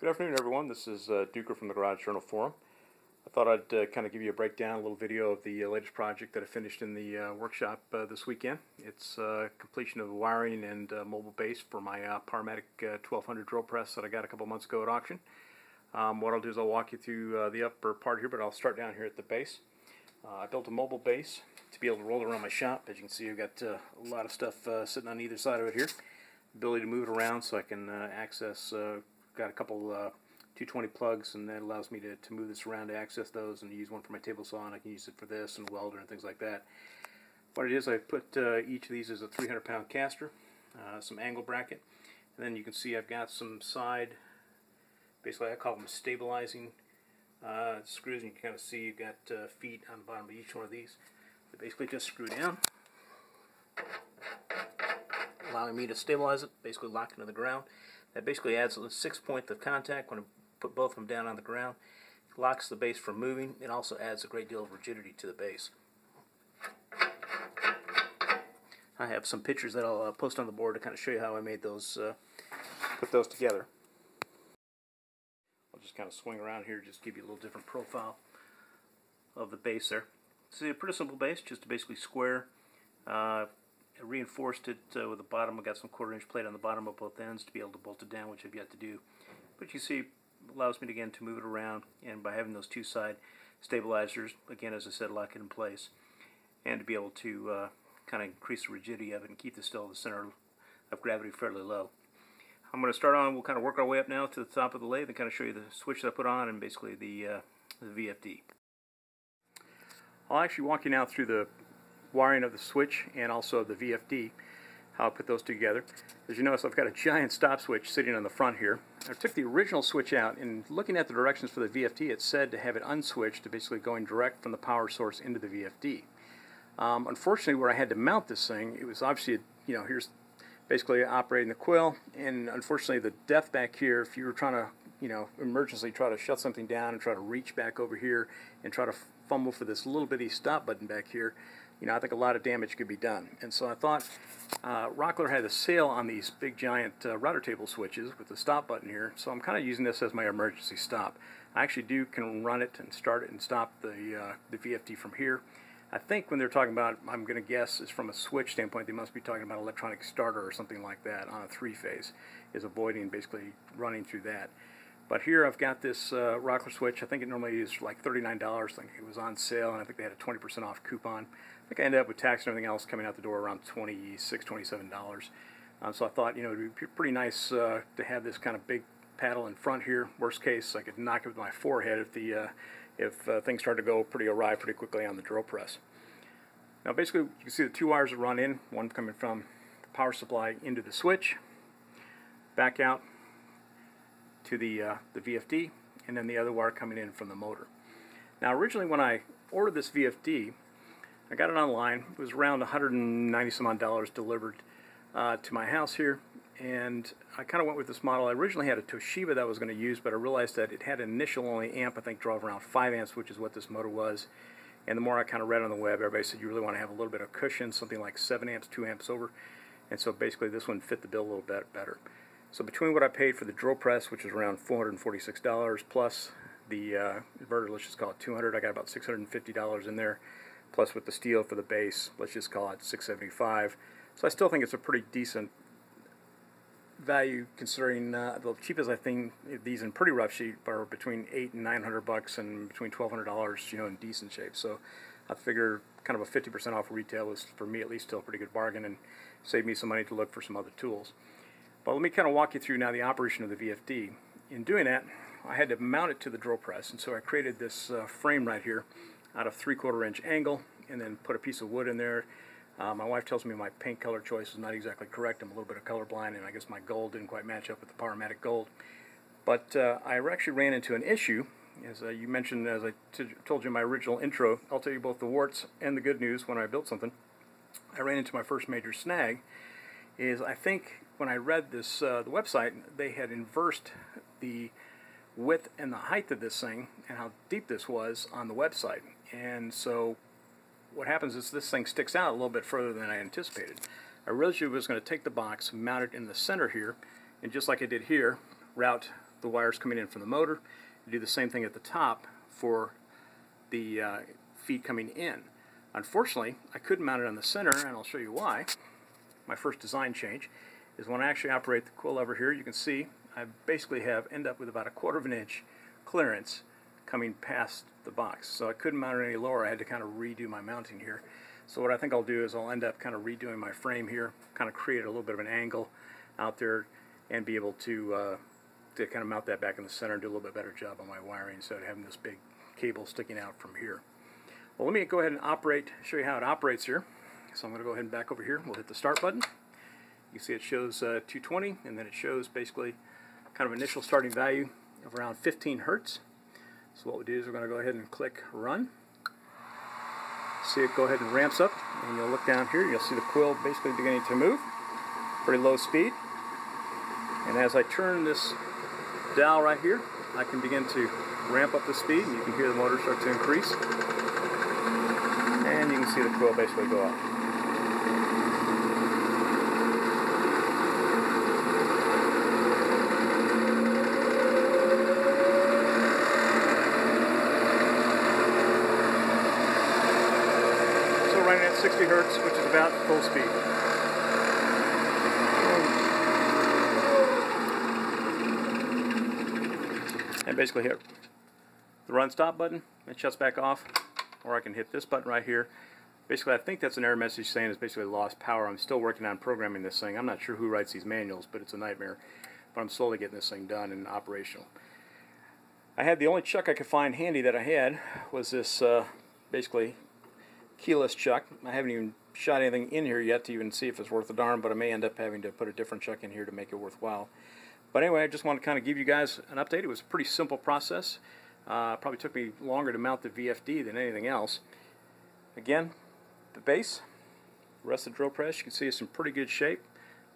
Good afternoon, everyone. This is uh, Duker from the Garage Journal Forum. I thought I'd uh, kind of give you a breakdown, a little video of the uh, latest project that I finished in the uh, workshop uh, this weekend. It's uh, completion of wiring and mobile base for my Powermatic uh, 1200 drill press that I got a couple months ago at auction. Um, what I'll do is I'll walk you through the upper part here, but I'll start down here at the base. I built a mobile base to be able to roll around my shop. As you can see, I've got a lot of stuff sitting on either side of it here. Ability to move it around so I can access, got a couple uh, 220 plugs and that allows me to, to move this around to access those and use one for my table saw and I can use it for this and welder and things like that. What it is, I put uh, each of these as a 300 pound caster, uh, some angle bracket, and then you can see I've got some side, basically I call them stabilizing uh, screws and you can kind of see you've got uh, feet on the bottom of each one of these. They basically just screw down, allowing me to stabilize it, basically lock into the ground. That basically adds a six point of contact when I put both of them down on the ground. Locks the base from moving. It also adds a great deal of rigidity to the base. I have some pictures that I'll uh, post on the board to kind of show you how I made those, uh, put those together. I'll just kind of swing around here, just give you a little different profile of the base there. See, a pretty simple base, just to basically square. Uh, reinforced it uh, with the bottom. I got some quarter inch plate on the bottom of both ends to be able to bolt it down, which I've yet to do. But you see, allows me to, again to move it around, and by having those two side stabilizers, again as I said, lock it in place, and to be able to uh, kind of increase the rigidity of it and keep the still the center of gravity fairly low. I'm going to start on. We'll kind of work our way up now to the top of the lathe and kind of show you the switch that I put on and basically the uh, the VFD. I'll actually walk you now through the wiring of the switch and also the VFD, how I put those together. As you notice, I've got a giant stop switch sitting on the front here. I took the original switch out and looking at the directions for the VFD, it said to have it unswitched to basically going direct from the power source into the VFD. Um, unfortunately, where I had to mount this thing, it was obviously, you know, here's basically operating the quill, and unfortunately the depth back here, if you were trying to, you know, emergency try to shut something down and try to reach back over here and try to fumble for this little bitty stop button back here, you know, I think a lot of damage could be done. And so I thought uh, Rockler had a sale on these big giant uh, router table switches with the stop button here, so I'm kind of using this as my emergency stop. I actually do can run it and start it and stop the, uh, the VFD from here. I think when they're talking about, I'm going to guess, is from a switch standpoint, they must be talking about electronic starter or something like that on a three-phase, is avoiding basically running through that. But here I've got this uh, Rockler switch. I think it normally is like $39. I think it was on sale, and I think they had a 20% off coupon. I think I ended up with tax and everything else coming out the door around $26, $27. Um, so I thought, you know, it would be pretty nice uh, to have this kind of big paddle in front here. Worst case, I could knock it with my forehead if the uh, if uh, things start to go pretty awry pretty quickly on the drill press. Now basically you can see the two wires that run in, one coming from the power supply into the switch, back out to the, uh, the VFD, and then the other wire coming in from the motor. Now originally when I ordered this VFD, I got it online. It was around 190 some odd dollars delivered uh, to my house here and I kind of went with this model. I originally had a Toshiba that I was going to use, but I realized that it had an initial only amp, I think drove around 5 amps, which is what this motor was. And the more I kind of read on the web, everybody said you really want to have a little bit of cushion, something like 7 amps, 2 amps over. And so basically this one fit the bill a little bit better. So between what I paid for the drill press, which is around $446, plus the uh, inverter, let's just call it 200 I got about $650 in there, plus with the steel for the base, let's just call it 675 So I still think it's a pretty decent value considering uh, the cheapest I think these in pretty rough shape are between eight and nine hundred bucks and between twelve hundred dollars you know in decent shape. So I figure kind of a 50% off retail is for me at least still a pretty good bargain and save me some money to look for some other tools but let me kind of walk you through now the operation of the VFD in doing that I had to mount it to the drill press and so I created this uh, frame right here out of three quarter inch angle and then put a piece of wood in there uh, my wife tells me my paint color choice is not exactly correct. I'm a little bit of colorblind, and I guess my gold didn't quite match up with the Powermatic gold. But uh, I actually ran into an issue, as uh, you mentioned, as I told you in my original intro. I'll tell you both the warts and the good news when I built something. I ran into my first major snag. Is I think when I read this uh, the website, they had inversed the width and the height of this thing and how deep this was on the website. And so what happens is this thing sticks out a little bit further than I anticipated. I originally was going to take the box, mount it in the center here, and just like I did here, route the wires coming in from the motor. Do the same thing at the top for the uh, coming in. Unfortunately, I couldn't mount it on the center, and I'll show you why. My first design change is when I actually operate the quill lever here, you can see I basically have end up with about a quarter of an inch clearance coming past the box. So I couldn't mount it any lower. I had to kind of redo my mounting here. So what I think I'll do is I'll end up kind of redoing my frame here, kind of create a little bit of an angle out there and be able to uh, to kind of mount that back in the center and do a little bit better job on my wiring instead of having this big cable sticking out from here. Well, let me go ahead and operate, show you how it operates here. So I'm going to go ahead and back over here. We'll hit the start button. You see it shows uh, 220 and then it shows basically kind of initial starting value of around 15 hertz. So what we do is we're going to go ahead and click run. See it go ahead and ramps up and you'll look down here you'll see the quill basically beginning to move. Pretty low speed. And as I turn this dial right here I can begin to ramp up the speed and you can hear the motor start to increase. And you can see the quill basically go up. So running at 60 hertz, which is about full speed. And basically hit the run stop button, it shuts back off, or I can hit this button right here. Basically, I think that's an error message saying it's basically lost power. I'm still working on programming this thing. I'm not sure who writes these manuals, but it's a nightmare. But I'm slowly getting this thing done and operational. I had the only chuck I could find handy that I had was this uh, basically keyless chuck. I haven't even shot anything in here yet to even see if it's worth a darn, but I may end up having to put a different chuck in here to make it worthwhile. But anyway, I just want to kind of give you guys an update. It was a pretty simple process. Uh, probably took me longer to mount the VFD than anything else. Again, the base, the rest of the drill press, you can see it's in pretty good shape.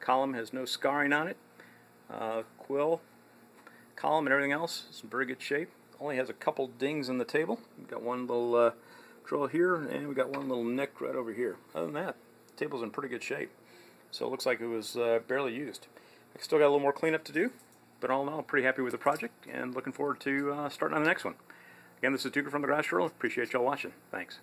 Column has no scarring on it. Uh, quill, column and everything else is in very good shape. Only has a couple dings in the table. We've got one little uh, drill here and we got one little nick right over here. Other than that, the table's in pretty good shape. So it looks like it was uh, barely used. I still got a little more cleanup to do, but all in all, pretty happy with the project and looking forward to uh, starting on the next one. Again, this is Duker from the Garage Journal. Appreciate y'all watching. Thanks.